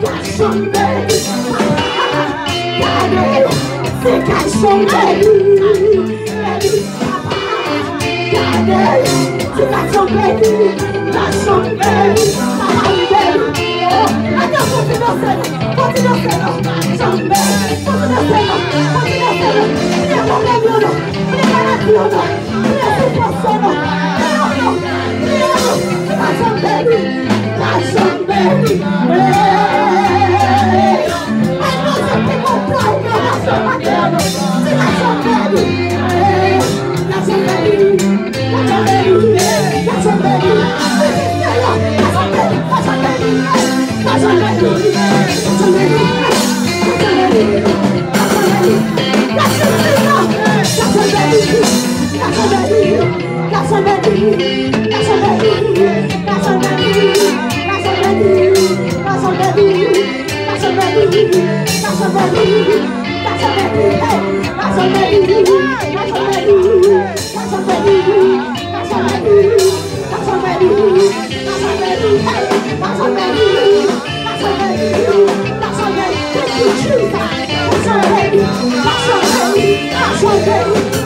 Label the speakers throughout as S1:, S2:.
S1: got somebody. I know. They got somebody. I know. They got somebody. Got somebody. somebody, got somebody, got somebody, got somebody, got somebody, got somebody, got somebody, got somebody, got somebody, hey, got somebody, got somebody, got somebody, got somebody, got somebody, got somebody, hey, got somebody, got somebody, got somebody, thank you, Jesus, got somebody, got somebody, got somebody.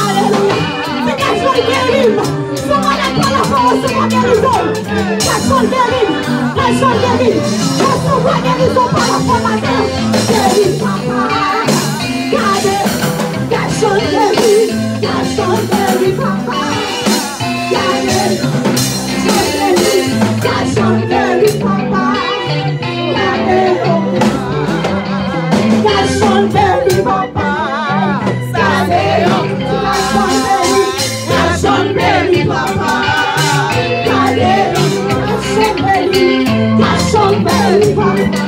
S1: Aleluia! Fica joia, linda! Seigneur guérison. Personne guérit. Les gens guérit. Personne voit guérison par la foi maternelle. Guéris, papa. Gardez. Personne guérit. Personne guérit, papa. Gardez. fight.